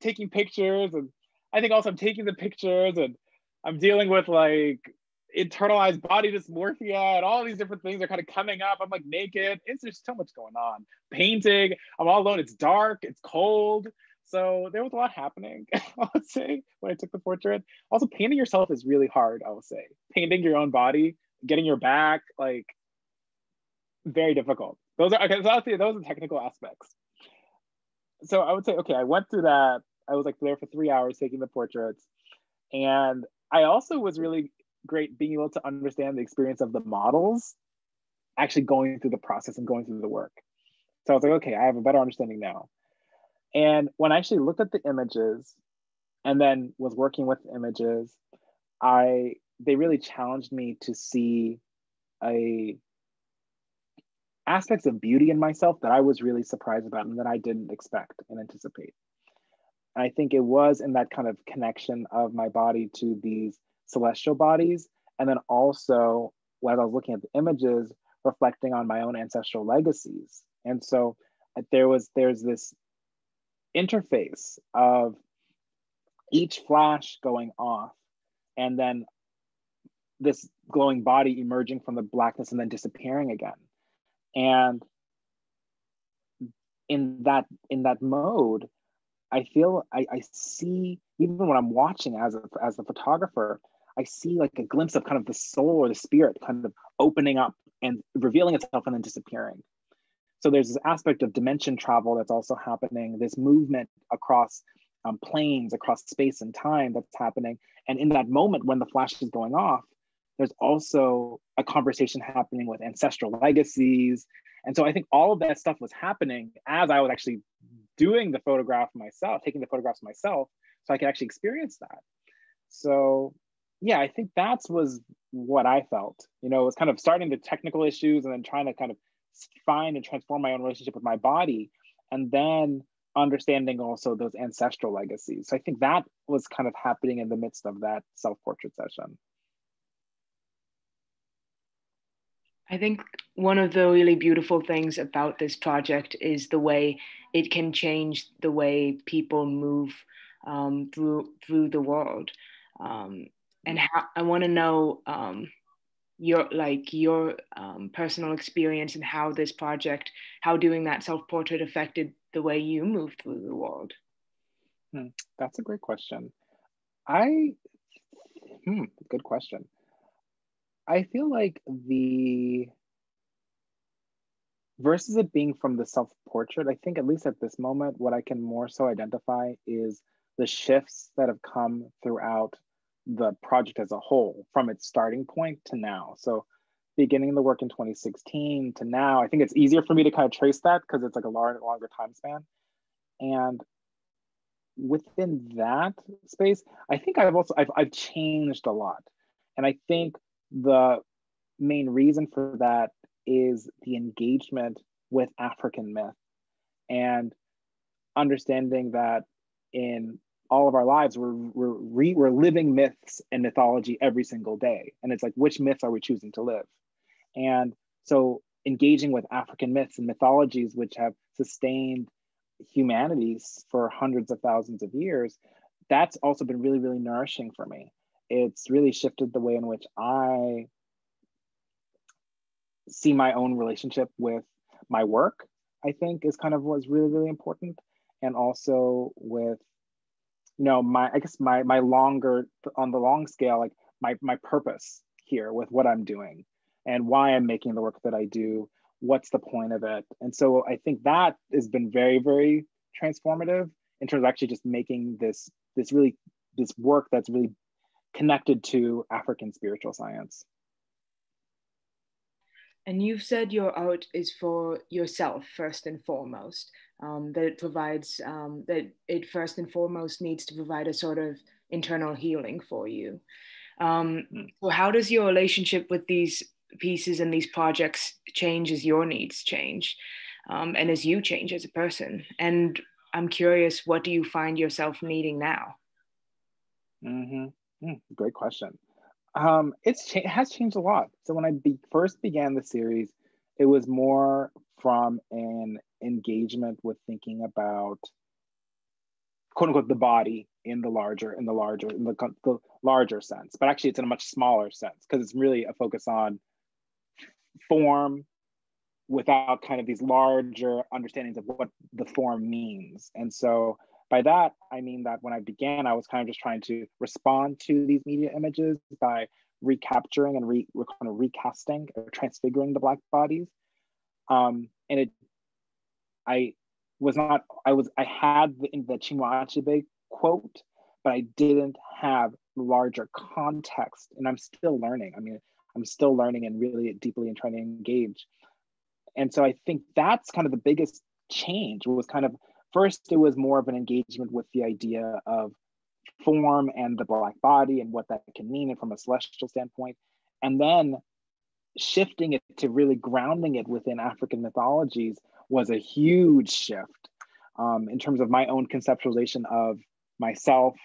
taking pictures and I think also I'm taking the pictures and I'm dealing with like internalized body dysmorphia and all these different things are kind of coming up. I'm like naked. It's just so much going on. Painting. I'm all alone. It's dark. It's cold. So there was a lot happening, I would say, when I took the portrait. Also, painting yourself is really hard, I would say. Painting your own body, getting your back, like very difficult. Those are okay. So I'll those are technical aspects. So I would say, okay, I went through that. I was like there for three hours taking the portraits, and I also was really great being able to understand the experience of the models, actually going through the process and going through the work. So I was like, okay, I have a better understanding now. And when I actually looked at the images, and then was working with images, I they really challenged me to see a aspects of beauty in myself that I was really surprised about and that I didn't expect and anticipate. And I think it was in that kind of connection of my body to these celestial bodies. And then also, while I was looking at the images, reflecting on my own ancestral legacies. And so uh, there was, there's this interface of each flash going off and then this glowing body emerging from the blackness and then disappearing again and in that in that mode i feel i, I see even when i'm watching as a as a photographer i see like a glimpse of kind of the soul or the spirit kind of opening up and revealing itself and then disappearing. So there's this aspect of dimension travel that's also happening this movement across um, planes across space and time that's happening. And in that moment when the flash is going off there's also a conversation happening with ancestral legacies. And so I think all of that stuff was happening as I was actually doing the photograph myself, taking the photographs myself, so I could actually experience that. So yeah, I think that was what I felt. You know, it was kind of starting the technical issues and then trying to kind of find and transform my own relationship with my body. And then understanding also those ancestral legacies. So I think that was kind of happening in the midst of that self-portrait session. I think one of the really beautiful things about this project is the way it can change the way people move um, through through the world, um, and how, I want to know um, your like your um, personal experience and how this project, how doing that self portrait affected the way you move through the world. Hmm, that's a great question. I hmm, good question. I feel like the versus it being from the self portrait, I think at least at this moment, what I can more so identify is the shifts that have come throughout the project as a whole from its starting point to now. So beginning the work in 2016 to now, I think it's easier for me to kind of trace that because it's like a longer, longer time span. And within that space, I think I've also I've, I've changed a lot. And I think the main reason for that is the engagement with African myth and understanding that in all of our lives we're we're, re, we're living myths and mythology every single day. And it's like which myths are we choosing to live? And so engaging with african myths and mythologies which have sustained humanities for hundreds of thousands of years that's also been really really nourishing for me it's really shifted the way in which I see my own relationship with my work, I think is kind of was really, really important. And also with, you know, my, I guess my, my longer, on the long scale, like my, my purpose here with what I'm doing and why I'm making the work that I do, what's the point of it? And so I think that has been very, very transformative in terms of actually just making this, this really, this work that's really connected to African spiritual science. And you've said your art is for yourself first and foremost. Um, that it provides um, that it first and foremost needs to provide a sort of internal healing for you. Um, hmm. so how does your relationship with these pieces and these projects change as your needs change, um, and as you change as a person? And I'm curious, what do you find yourself needing now? Mm-hmm. Mm, great question. Um, it's cha- it has changed a lot. So when I be- first began the series, it was more from an engagement with thinking about quote unquote the body in the larger in the larger in the, the larger sense but actually it's in a much smaller sense because it's really a focus on form without kind of these larger understandings of what the form means and so by that, I mean that when I began, I was kind of just trying to respond to these media images by recapturing and re, kind of recasting or transfiguring the black bodies. Um, and it, I was not, I was, I had the, the Chinua quote, but I didn't have larger context. And I'm still learning. I mean, I'm still learning and really deeply and trying to engage. And so I think that's kind of the biggest change was kind of First, it was more of an engagement with the idea of form and the black body and what that can mean and from a celestial standpoint. And then shifting it to really grounding it within African mythologies was a huge shift um, in terms of my own conceptualization of myself,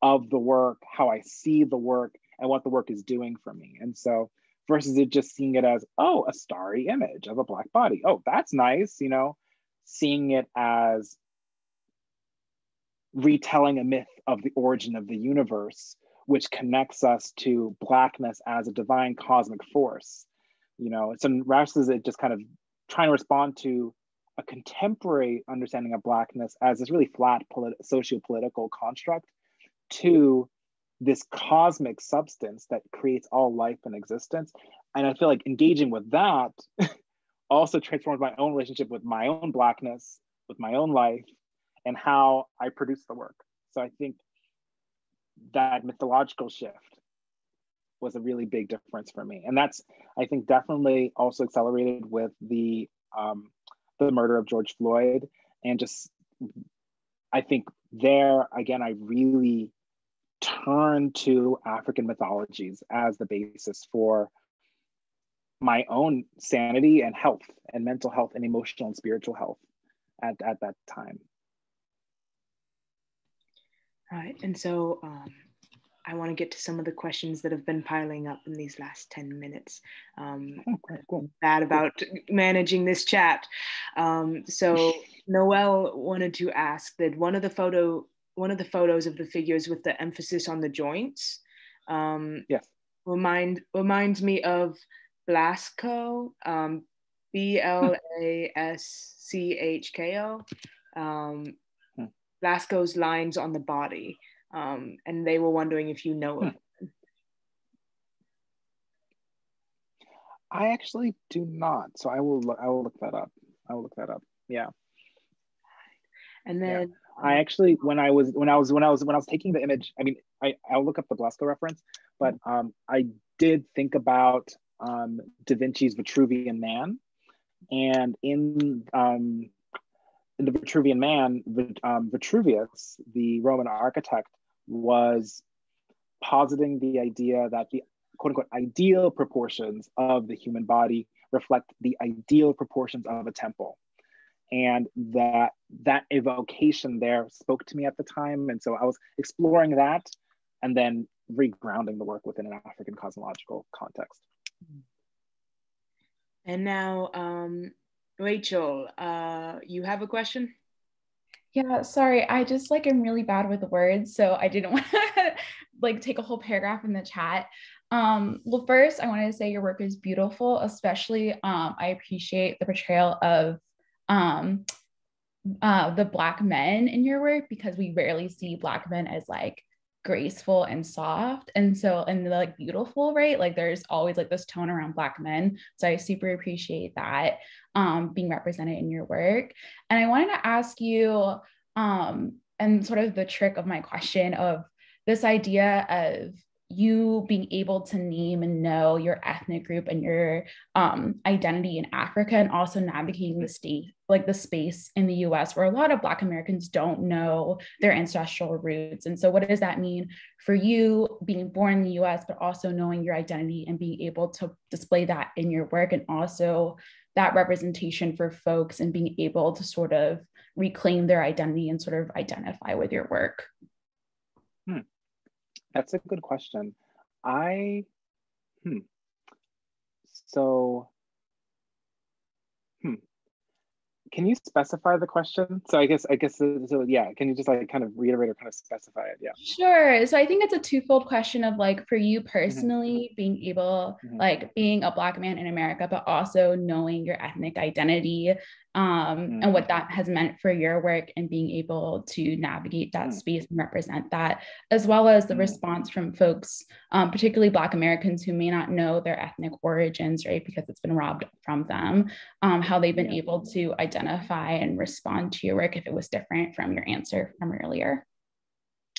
of the work, how I see the work, and what the work is doing for me. And so, versus it just seeing it as, oh, a starry image of a black body. Oh, that's nice, you know, seeing it as retelling a myth of the origin of the universe, which connects us to blackness as a divine cosmic force. You know, so rather is just kind of trying to respond to a contemporary understanding of blackness as this really flat polit- socio-political construct to this cosmic substance that creates all life and existence. And I feel like engaging with that also transforms my own relationship with my own blackness, with my own life, and how I produce the work. So I think that mythological shift was a really big difference for me. And that's, I think, definitely also accelerated with the um, the murder of George Floyd. And just, I think there, again, I really turned to African mythologies as the basis for my own sanity and health and mental health and emotional and spiritual health at, at that time. Right. And so um, I want to get to some of the questions that have been piling up in these last 10 minutes. Um, oh, bad about managing this chat. Um, so Noel wanted to ask that one of the photo, one of the photos of the figures with the emphasis on the joints, um, yes. remind reminds me of Blaschko, um, B L A S C H K O. Um, Blaschko's lines on the body, um, and they were wondering if you know of hmm. I actually do not, so I will. Look, I will look that up. I will look that up. Yeah. And then yeah. I actually, when I was when I was when I was when I was taking the image, I mean, I I'll look up the Blaschko reference, but um, I did think about um, Da Vinci's Vitruvian Man, and in um, in the Vitruvian Man, um, Vitruvius, the Roman architect, was positing the idea that the quote unquote ideal proportions of the human body reflect the ideal proportions of a temple. And that that evocation there spoke to me at the time. And so I was exploring that and then regrounding the work within an African cosmological context. And now um, Rachel, uh, you have a question? Yeah, sorry. I just like I'm really bad with the words, so I didn't want to like take a whole paragraph in the chat. Um, well, first, I wanted to say your work is beautiful, especially um, I appreciate the portrayal of um, uh, the Black men in your work because we rarely see Black men as like graceful and soft and so and like beautiful right? Like there's always like this tone around black men so i super appreciate that um being represented in your work and i wanted to ask you um and sort of the trick of my question of this idea of you being able to name and know your ethnic group and your um, identity in Africa and also navigating the state, like the space in the US where a lot of Black Americans don't know their ancestral roots. And so, what does that mean for you being born in the US, but also knowing your identity and being able to display that in your work and also that representation for folks and being able to sort of reclaim their identity and sort of identify with your work? That's a good question. I, hmm. So, hmm. Can you specify the question? So I guess, I guess, so yeah, can you just like kind of reiterate or kind of specify it? Yeah. Sure. So I think it's a twofold question of like, for you mm-hmm. personally, mm-hmm. being able, mm-hmm. like being a Black man in America, but also knowing your ethnic identity um, mm. and what that has meant for your work and being able to navigate that mm. space and represent that, as well as the mm. response from folks, um, particularly Black Americans who may not know their ethnic origins, right, because it's been robbed from them, um, how they've been able to identify and respond to your work if it was different from your answer from earlier.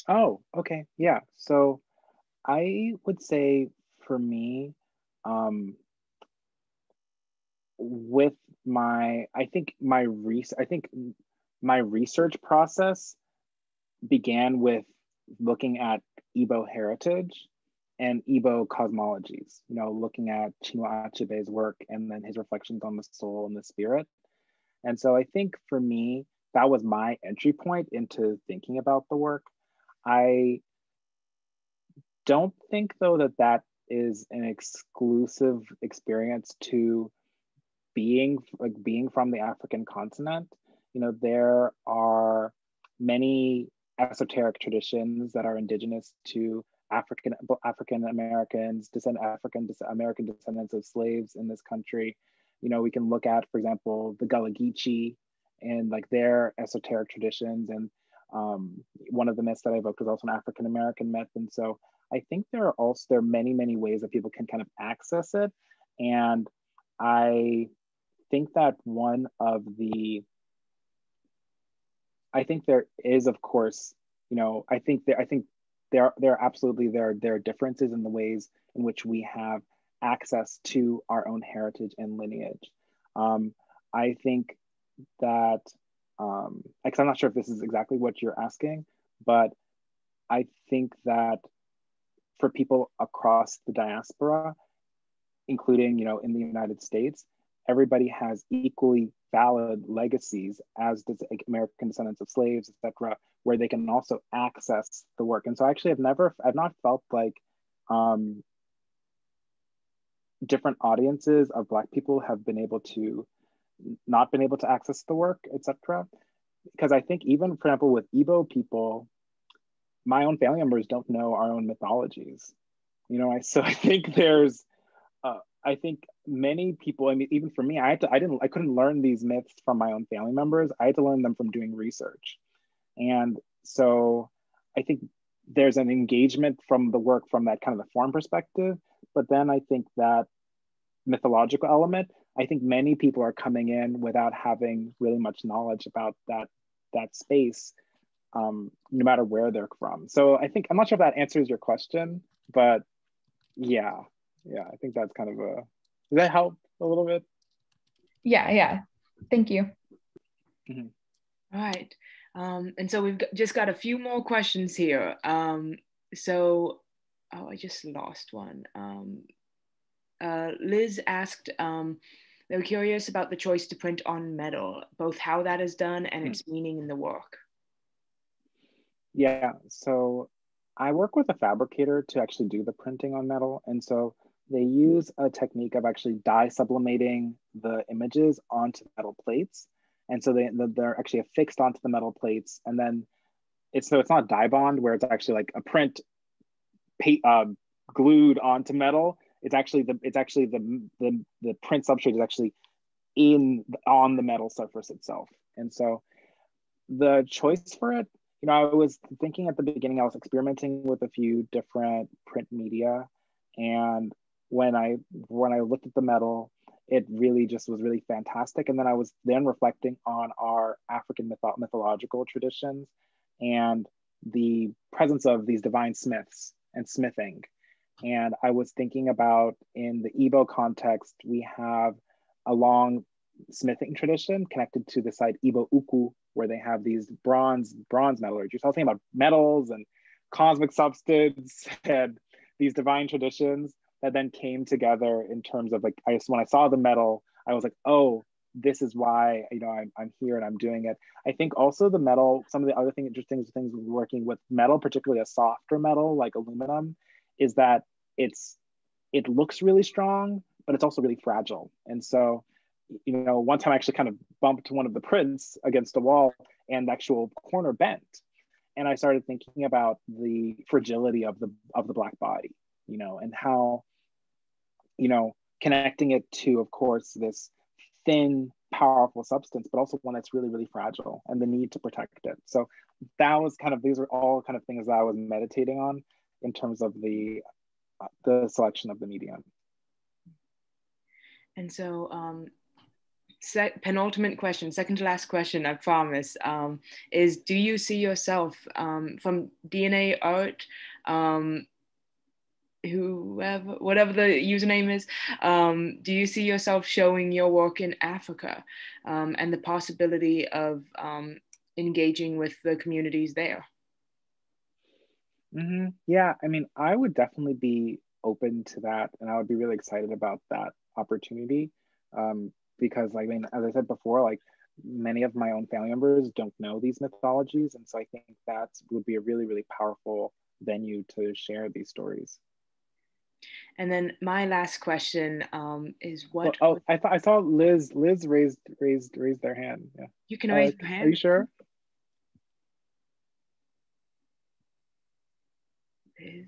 Oh, okay. Yeah. So I would say for me, um, with my i think my re- i think my research process began with looking at Igbo heritage and Igbo cosmologies, you know, looking at Chinua Achebe's work and then his reflections on the soul and the spirit. And so I think for me, that was my entry point into thinking about the work. I don't think, though, that that is an exclusive experience to being like being from the African continent, you know, there are many esoteric traditions that are indigenous to African African Americans, descend African American descendants of slaves in this country. You know, we can look at, for example, the Gullah Geechee and like their esoteric traditions. And um, one of the myths that I evoked was also an African American myth. And so I think there are also there are many many ways that people can kind of access it. And I think that one of the I think there is, of course, you know, I think there, I think there, there are absolutely there, there are differences in the ways in which we have access to our own heritage and lineage. Um, I think that, um, because I'm not sure if this is exactly what you're asking, but I think that for people across the diaspora, including, you know, in the United States, everybody has equally valid legacies as does American descendants of slaves, etc., where they can also access the work. And so actually I've never, I've not felt like um, different audiences of Black people have been able to, not been able to access the work, etc. Because I think even, for example, with Igbo people, my own family members don't know our own mythologies. You know, I, so I think there's, uh, I think many people, I mean, even for me, I had to, I didn't, I couldn't learn these myths from my own family members. I had to learn them from doing research. And so I think there's an engagement from the work from that kind of the form perspective. But then I think that mythological element, I think many people are coming in without having really much knowledge about that, that space, um, no matter where they're from. So I think, I'm not sure if that answers your question, but yeah, yeah, I think that's kind of a, does that help a little bit? Yeah, yeah. Thank you. Mm-hmm. All right. Um, and so we've got, just got a few more questions here. Um, so, oh, I just lost one. Um, uh, Liz asked, um, they were curious about the choice to print on metal, both how that is done and its mm-hmm. meaning in the work. Yeah, so I work with a fabricator to actually do the printing on metal. And so they use a technique of actually dye sublimating the images onto metal plates. And so they, they're actually affixed onto the metal plates. And then it's, so it's not Dibond where it's actually like a print uh, glued onto metal. It's actually the, it's actually the, the, the print substrate is actually in on the metal surface itself. And so the choice for it, you know, I was thinking at the beginning, I was experimenting with a few different print media and when I when I looked at the metal, it really just was really fantastic. And then I was then reflecting on our African mytho- mythological traditions and the presence of these divine smiths and smithing. And I was thinking about in the Igbo context, we have a long smithing tradition connected to the site Igbo Ukwu, where they have these bronze bronze metallurgy. So I was thinking about metals and cosmic substance and these divine traditions that then came together in terms of like I just when I saw the metal, I was like, oh, this is why you know I'm, I'm here and I'm doing it. I think also the metal, some of the other thing interesting things working with metal, particularly a softer metal like aluminum, is that it's it looks really strong, but it's also really fragile. And so, you know, one time I actually kind of bumped one of the prints against a wall and actual corner bent. And I started thinking about the fragility of the of the black body, you know, and how, you know, connecting it to, of course, this thin, powerful substance, but also one that's really, really fragile and the need to protect it. So that was kind of, these are all kind of things that I was meditating on in terms of the, uh, the selection of the medium. And so, um, set, penultimate question, second to last question, I promise, um, is do you see yourself um, from DNA art um, whoever whatever the username is um, do you see yourself showing your work in africa um, and the possibility of um, engaging with the communities there mm-hmm. yeah i mean i would definitely be open to that and i would be really excited about that opportunity um, because i mean as i said before like many of my own family members don't know these mythologies and so i think that would be a really really powerful venue to share these stories and then my last question um, is what? Well, oh, I thought I saw Liz. Liz raised raised raised their hand. Yeah. You can raise uh, your hand. Are you sure? Liz.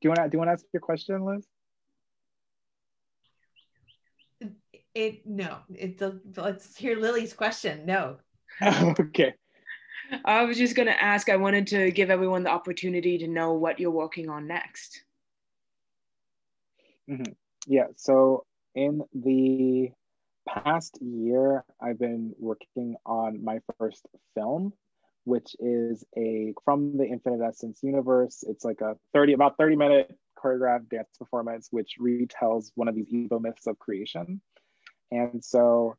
Do you want to do you want to ask your question, Liz? It no. It let's hear Lily's question. No. okay. I was just going to ask. I wanted to give everyone the opportunity to know what you're working on next. Mm-hmm. Yeah. So in the past year, I've been working on my first film, which is a from the Infinite Essence universe. It's like a 30, about 30 minute choreographed dance performance, which retells one of these Igbo myths of creation. And so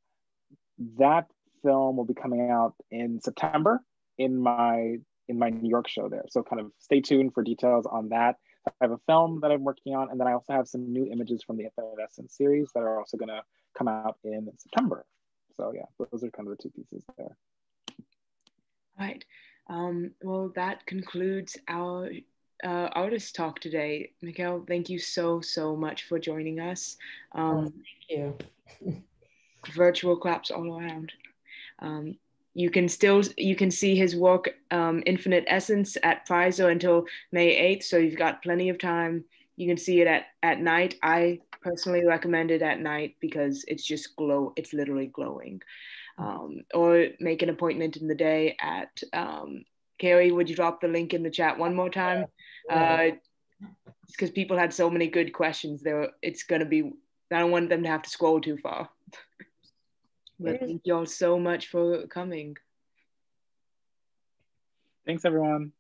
that film will be coming out in September in my in my New York show there. So kind of stay tuned for details on that. I have a film that I'm working on, and then I also have some new images from the Infinite Essence series that are also going to come out in September. So yeah, those are kind of the two pieces there. All right. Um, well, that concludes our uh, artist talk today. Mikael, thank you so, so much for joining us. Um, oh, thank you. virtual claps all around. Um, you can still you can see his work um, infinite essence at Prizer until may 8th so you've got plenty of time. You can see it at at night. I personally recommend it at night because it's just glow it's literally glowing. Um, or make an appointment in the day at um, carrie would you drop the link in the chat one more time? Yeah. uh, because people had so many good questions there it's going to be i don't want them to have to scroll too far but thank you all so much for coming. Thanks, everyone.